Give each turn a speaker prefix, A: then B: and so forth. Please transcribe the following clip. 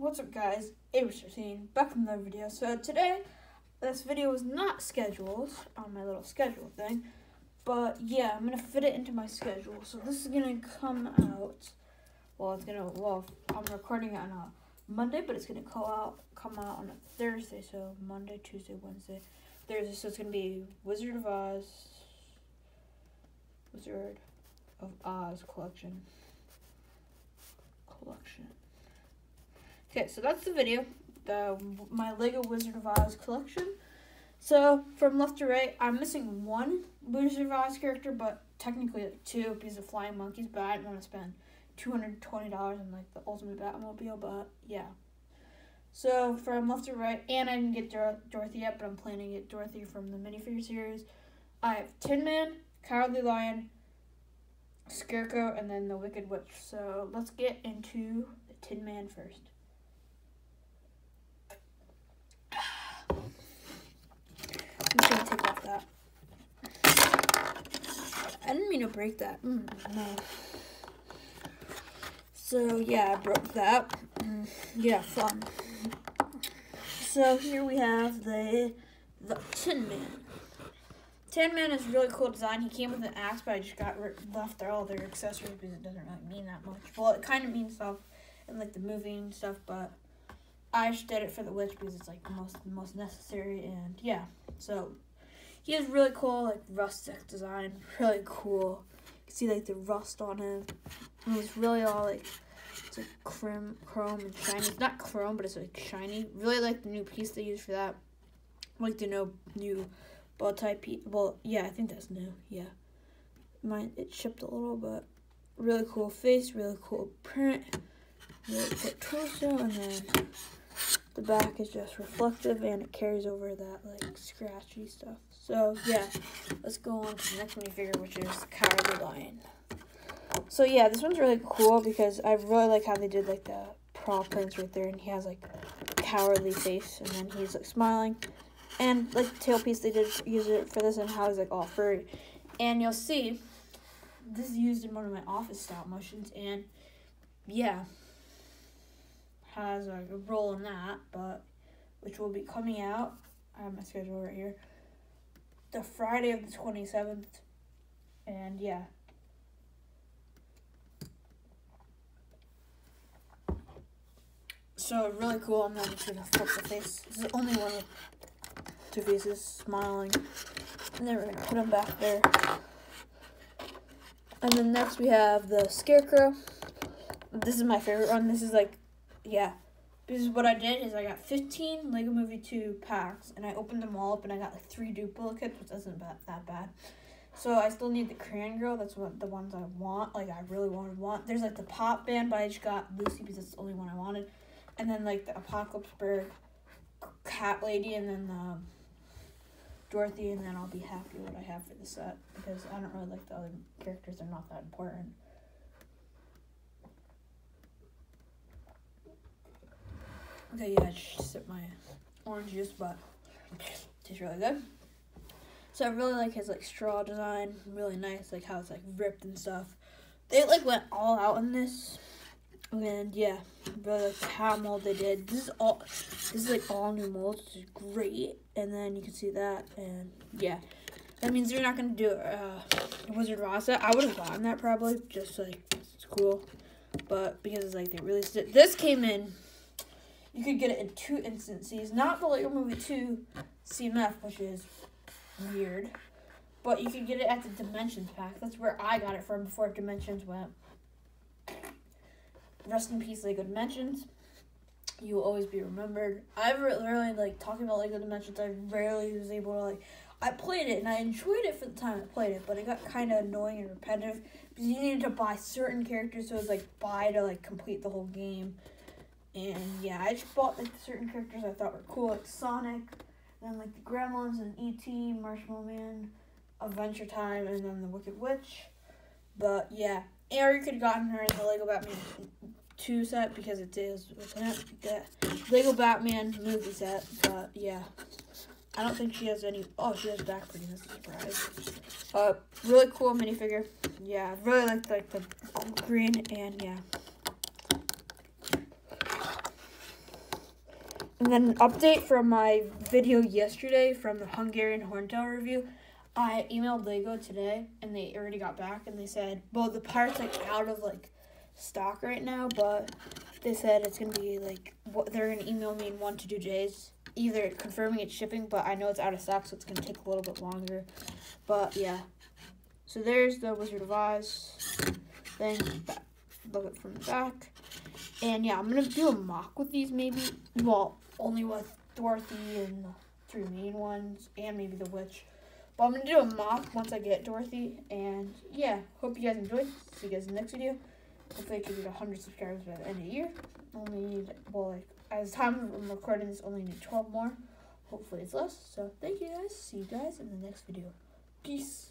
A: What's up guys, Avis13, back from another video. So today, this video was not scheduled on my little schedule thing, but yeah, I'm gonna fit it into my schedule. So this is gonna come out, well it's gonna, well I'm recording it on a Monday, but it's gonna come out, come out on a Thursday, so Monday, Tuesday, Wednesday, Thursday, so it's gonna be Wizard of Oz, Wizard of Oz collection, collection. Okay, so that's the video, the my Lego Wizard of Oz collection. So from left to right, I'm missing one Wizard of Oz character, but technically two because of Flying Monkeys. But I didn't want to spend two hundred twenty dollars on like the Ultimate Batmobile. But yeah. So from left to right, and I didn't get Dor- Dorothy yet, but I'm planning to get Dorothy from the minifigure series. I have Tin Man, Cowardly Lion, Scarecrow, and then the Wicked Witch. So let's get into the Tin Man first. I'm just gonna take off that. I didn't mean to break that. Mm, no. So yeah, I broke that. Mm, yeah, fun. So here we have the the Tin Man. Tin Man is a really cool design. He came with an axe, but I just got left all their accessories because it doesn't really mean that much. Well, it kind of means stuff in like the movie and stuff, but I just did it for the witch because it's like the most most necessary and yeah. So he has really cool like rustic design, really cool. You can see like the rust on him. And he's really all like it's like chrome, chrome and shiny. It's not chrome, but it's like shiny. Really like the new piece they use for that. like the no new ball type. piece. Well, yeah, I think that's new. Yeah, mine it shipped a little, but really cool face, really cool print, really cool torso, and then the back is just reflective and it carries over that like scratchy stuff. So yeah, let's go on to the next minifigure, which is Cowardly Lion. So yeah, this one's really cool because I really like how they did like the paw prints right there, and he has like cowardly face, and then he's like smiling, and like the tailpiece they did use it for this, and how he's like all furry, and you'll see this is used in one of my office stop motions, and yeah, has a role in that, but which will be coming out. I have my schedule right here the Friday of the 27th. And yeah. So really cool. I'm not just gonna flip the face. This is the only one with two faces smiling. And then we're gonna put them back there. And then next we have the Scarecrow. This is my favorite one. This is like, yeah, because what I did is I got 15 Lego Movie 2 packs, and I opened them all up, and I got like three duplicates, which isn't bad, that bad. So I still need the Crayon Girl. That's what the ones I want. Like I really wanted want. There's like the Pop Band, but I just got Lucy because it's the only one I wanted. And then like the Apocalypse Bird, Cat Lady, and then the Dorothy, and then I'll be happy with what I have for the set because I don't really like the other characters. They're not that important. Okay, yeah, I just sip my orange juice, but tastes really good. So I really like his like straw design, really nice, like how it's like ripped and stuff. They like went all out in this, and yeah, really like how mold they did. This is all, this is like all new molds, which is great. And then you can see that, and yeah, that means they're not gonna do uh, Wizard Rasa. I would have gotten that probably, just like it's cool, but because it's like they released it, this came in you could get it in two instances. Not the Lego Movie 2 CMF, which is weird. But you could get it at the Dimensions pack. That's where I got it from before Dimensions went. Rest in peace, Lego Dimensions. You will always be remembered. I've really like talking about Lego Dimensions. I rarely was able to like. I played it and I enjoyed it for the time I played it, but it got kind of annoying and repetitive because you needed to buy certain characters, so it was like buy to like complete the whole game. And yeah, I just bought like certain characters I thought were cool, like Sonic, then like the Gremlins and E.T., Marshmallow Man, Adventure Time, and then the Wicked Witch. But yeah, or you could have gotten her in the Lego Batman 2 set because it is. The Lego Batman movie set, but yeah. I don't think she has any. Oh, she has back pretty. That's a surprise. Uh, really cool minifigure. Yeah, really like like the green and yeah. And then an update from my video yesterday from the Hungarian Horntail review. I emailed Lego today and they already got back and they said, well, the part's like out of like stock right now, but they said it's gonna be like what they're gonna email me in one to two days, either confirming it's shipping, but I know it's out of stock, so it's gonna take a little bit longer. But yeah, so there's the Wizard of Oz thing. Look it from the back, and yeah, I'm gonna do a MOC with these maybe. Well, only with Dorothy and the three main ones, and maybe the witch. But I'm gonna do a MOC once I get Dorothy, and yeah, hope you guys enjoyed. See you guys in the next video. Hopefully I can get 100 subscribers by the end of the year. Only need, well, like, as time I'm recording this, only need 12 more. Hopefully it's less. So, thank you guys. See you guys in the next video. Peace.